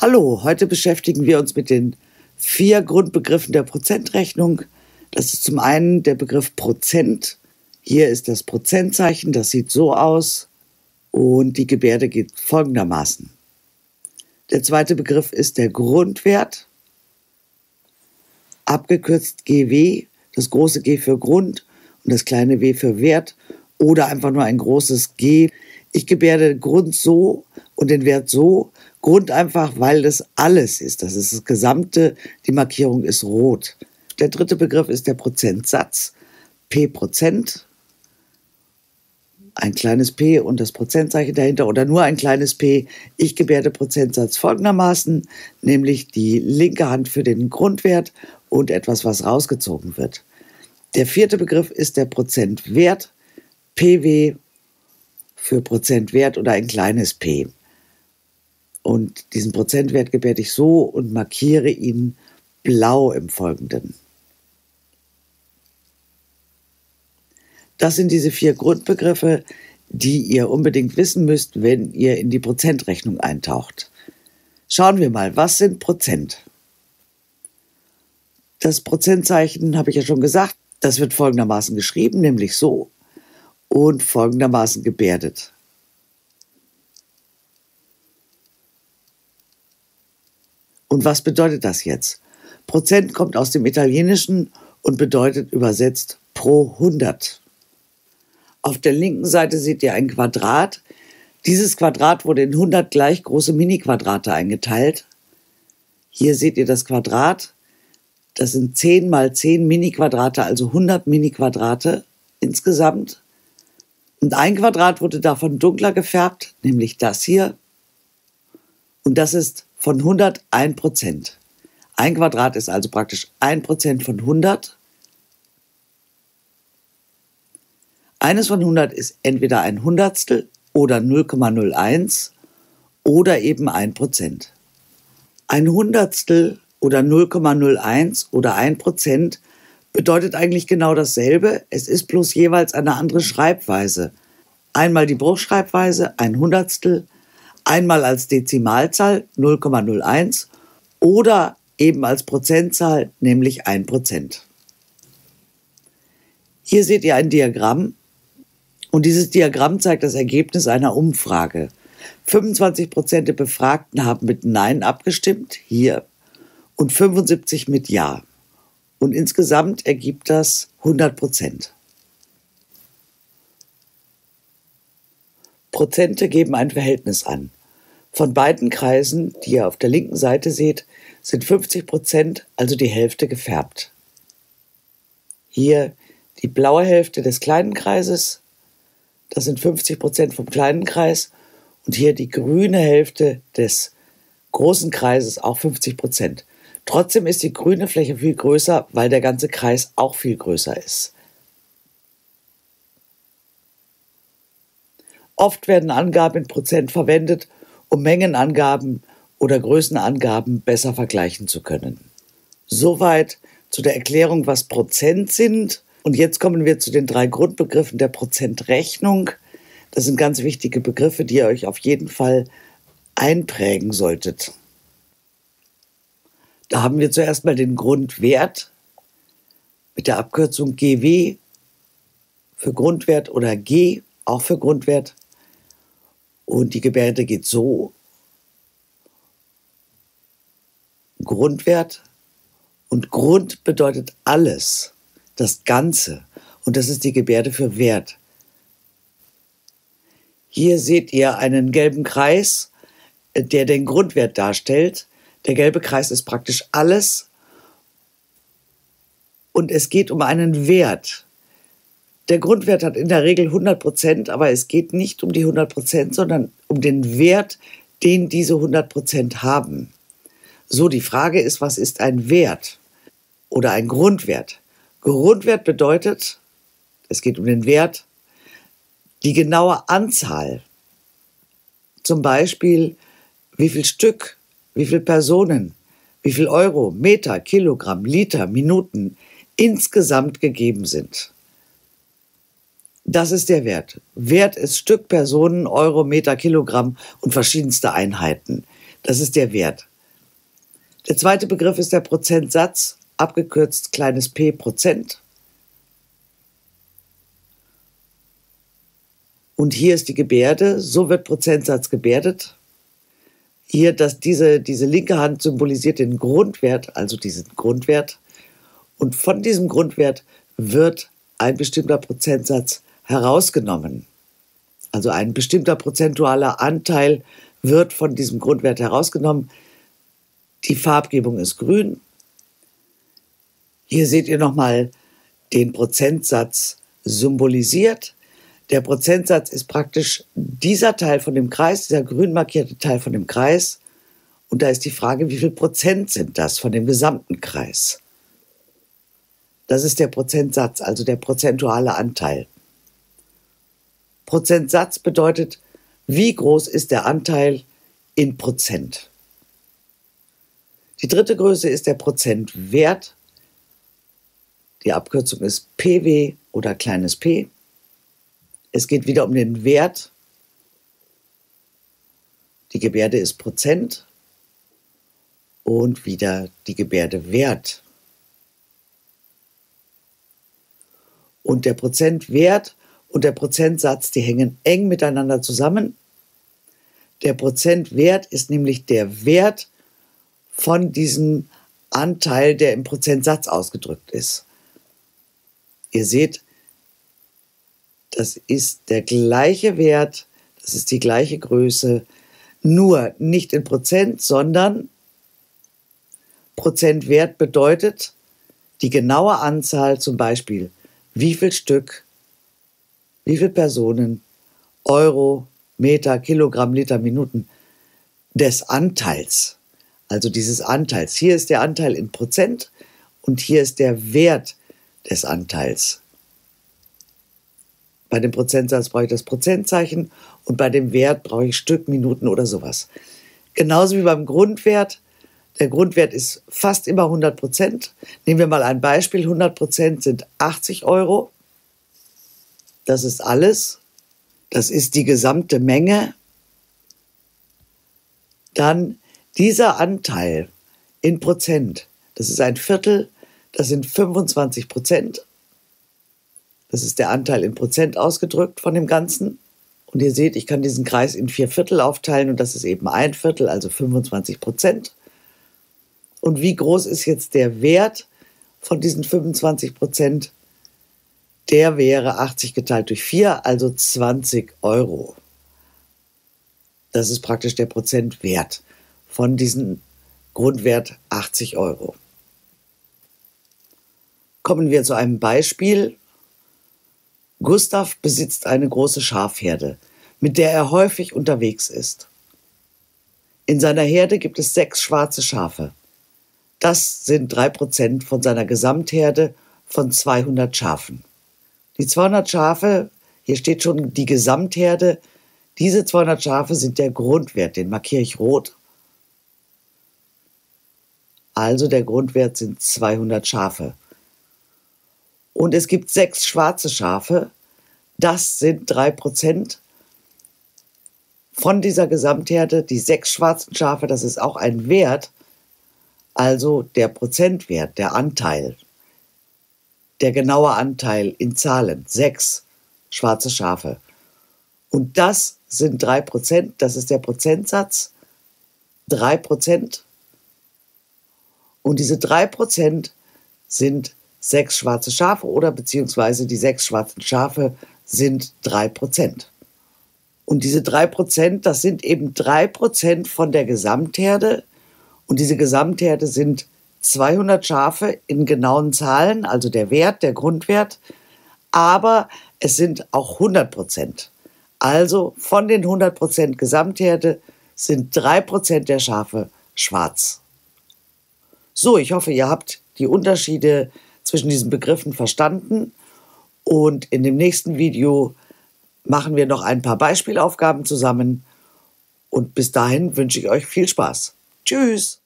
Hallo, heute beschäftigen wir uns mit den vier Grundbegriffen der Prozentrechnung. Das ist zum einen der Begriff Prozent. Hier ist das Prozentzeichen, das sieht so aus und die Gebärde geht folgendermaßen. Der zweite Begriff ist der Grundwert, abgekürzt GW, das große G für Grund und das kleine W für Wert oder einfach nur ein großes G. Ich gebärde Grund so und den Wert so. Grund einfach, weil das alles ist. Das ist das Gesamte. Die Markierung ist rot. Der dritte Begriff ist der Prozentsatz. P Prozent. Ein kleines P und das Prozentzeichen dahinter oder nur ein kleines P. Ich gebärde Prozentsatz folgendermaßen, nämlich die linke Hand für den Grundwert und etwas, was rausgezogen wird. Der vierte Begriff ist der Prozentwert. PW für Prozentwert oder ein kleines p. Und diesen Prozentwert gebärde ich so und markiere ihn blau im Folgenden. Das sind diese vier Grundbegriffe, die ihr unbedingt wissen müsst, wenn ihr in die Prozentrechnung eintaucht. Schauen wir mal, was sind Prozent? Das Prozentzeichen habe ich ja schon gesagt, das wird folgendermaßen geschrieben, nämlich so und folgendermaßen gebärdet. Und was bedeutet das jetzt? Prozent kommt aus dem Italienischen und bedeutet übersetzt pro 100. Auf der linken Seite seht ihr ein Quadrat. Dieses Quadrat wurde in 100 gleich große Mini-Quadrate eingeteilt. Hier seht ihr das Quadrat. Das sind 10 mal 10 Mini-Quadrate, also 100 Mini-Quadrate insgesamt. Und ein Quadrat wurde davon dunkler gefärbt, nämlich das hier. Und das ist von 100 ein Prozent. Ein Quadrat ist also praktisch ein Prozent von 100. Eines von 100 ist entweder ein Hundertstel oder 0,01 oder eben ein Prozent. Ein Hundertstel oder 0,01 oder ein Prozent bedeutet eigentlich genau dasselbe. Es ist bloß jeweils eine andere Schreibweise. Einmal die Bruchschreibweise, ein Hundertstel, einmal als Dezimalzahl 0,01 oder eben als Prozentzahl, nämlich 1 Prozent. Hier seht ihr ein Diagramm und dieses Diagramm zeigt das Ergebnis einer Umfrage. 25 Prozent der Befragten haben mit Nein abgestimmt, hier, und 75 mit Ja. Und insgesamt ergibt das 100 Prozent. Prozente geben ein Verhältnis an. Von beiden Kreisen, die ihr auf der linken Seite seht, sind 50 Prozent, also die Hälfte, gefärbt. Hier die blaue Hälfte des kleinen Kreises, das sind 50 Prozent vom kleinen Kreis, und hier die grüne Hälfte des großen Kreises, auch 50 Prozent. Trotzdem ist die grüne Fläche viel größer, weil der ganze Kreis auch viel größer ist. Oft werden Angaben in Prozent verwendet, um Mengenangaben oder Größenangaben besser vergleichen zu können. Soweit zu der Erklärung, was Prozent sind. Und jetzt kommen wir zu den drei Grundbegriffen der Prozentrechnung. Das sind ganz wichtige Begriffe, die ihr euch auf jeden Fall einprägen solltet. Da haben wir zuerst mal den Grundwert mit der Abkürzung GW für Grundwert oder G auch für Grundwert. Und die Gebärde geht so. Grundwert und Grund bedeutet alles, das Ganze. Und das ist die Gebärde für Wert. Hier seht ihr einen gelben Kreis, der den Grundwert darstellt. Der gelbe Kreis ist praktisch alles und es geht um einen Wert. Der Grundwert hat in der Regel 100 Prozent, aber es geht nicht um die 100 Prozent, sondern um den Wert, den diese 100 Prozent haben. So, die Frage ist, was ist ein Wert oder ein Grundwert? Grundwert bedeutet, es geht um den Wert, die genaue Anzahl. Zum Beispiel, wie viel Stück wie viele Personen, wie viel Euro, Meter, Kilogramm, Liter, Minuten insgesamt gegeben sind. Das ist der Wert. Wert ist Stück, Personen, Euro, Meter, Kilogramm und verschiedenste Einheiten. Das ist der Wert. Der zweite Begriff ist der Prozentsatz, abgekürzt kleines p Prozent. Und hier ist die Gebärde, so wird Prozentsatz gebärdet. Hier, dass diese, diese linke Hand symbolisiert den Grundwert, also diesen Grundwert. Und von diesem Grundwert wird ein bestimmter Prozentsatz herausgenommen. Also ein bestimmter prozentualer Anteil wird von diesem Grundwert herausgenommen. Die Farbgebung ist grün. Hier seht ihr nochmal den Prozentsatz symbolisiert. Der Prozentsatz ist praktisch dieser Teil von dem Kreis, dieser grün markierte Teil von dem Kreis. Und da ist die Frage, wie viel Prozent sind das von dem gesamten Kreis? Das ist der Prozentsatz, also der prozentuale Anteil. Prozentsatz bedeutet, wie groß ist der Anteil in Prozent. Die dritte Größe ist der Prozentwert. Die Abkürzung ist PW oder kleines p. Es geht wieder um den Wert. Die Gebärde ist Prozent und wieder die Gebärde Wert. Und der Prozentwert und der Prozentsatz, die hängen eng miteinander zusammen. Der Prozentwert ist nämlich der Wert von diesem Anteil, der im Prozentsatz ausgedrückt ist. Ihr seht, das ist der gleiche Wert, das ist die gleiche Größe, nur nicht in Prozent, sondern Prozentwert bedeutet die genaue Anzahl, zum Beispiel wie viel Stück, wie viele Personen, Euro, Meter, Kilogramm, Liter, Minuten des Anteils. Also dieses Anteils. Hier ist der Anteil in Prozent und hier ist der Wert des Anteils. Bei dem Prozentsatz brauche ich das Prozentzeichen und bei dem Wert brauche ich Stück, Minuten oder sowas. Genauso wie beim Grundwert. Der Grundwert ist fast immer 100 Prozent. Nehmen wir mal ein Beispiel. 100 Prozent sind 80 Euro. Das ist alles. Das ist die gesamte Menge. Dann dieser Anteil in Prozent. Das ist ein Viertel. Das sind 25 Prozent. Das ist der Anteil in Prozent ausgedrückt von dem Ganzen. Und ihr seht, ich kann diesen Kreis in vier Viertel aufteilen und das ist eben ein Viertel, also 25 Prozent. Und wie groß ist jetzt der Wert von diesen 25 Prozent? Der wäre 80 geteilt durch 4, also 20 Euro. Das ist praktisch der Prozentwert von diesem Grundwert 80 Euro. Kommen wir zu einem Beispiel Gustav besitzt eine große Schafherde, mit der er häufig unterwegs ist. In seiner Herde gibt es sechs schwarze Schafe. Das sind drei Prozent von seiner Gesamtherde von 200 Schafen. Die 200 Schafe, hier steht schon die Gesamtherde, diese 200 Schafe sind der Grundwert, den markiere ich rot. Also der Grundwert sind 200 Schafe. Und es gibt sechs schwarze Schafe. Das sind drei Prozent von dieser Gesamtherde. Die sechs schwarzen Schafe, das ist auch ein Wert. Also der Prozentwert, der Anteil, der genaue Anteil in Zahlen. Sechs schwarze Schafe. Und das sind drei Prozent. Das ist der Prozentsatz. Drei Prozent. Und diese drei Prozent sind sechs schwarze Schafe oder beziehungsweise die sechs schwarzen Schafe sind drei Prozent. Und diese drei Prozent, das sind eben drei Prozent von der Gesamtherde. Und diese Gesamtherde sind 200 Schafe in genauen Zahlen, also der Wert, der Grundwert. Aber es sind auch 100 Prozent. Also von den 100 Prozent Gesamtherde sind drei Prozent der Schafe schwarz. So, ich hoffe, ihr habt die Unterschiede zwischen diesen Begriffen verstanden. Und in dem nächsten Video machen wir noch ein paar Beispielaufgaben zusammen. Und bis dahin wünsche ich euch viel Spaß. Tschüss!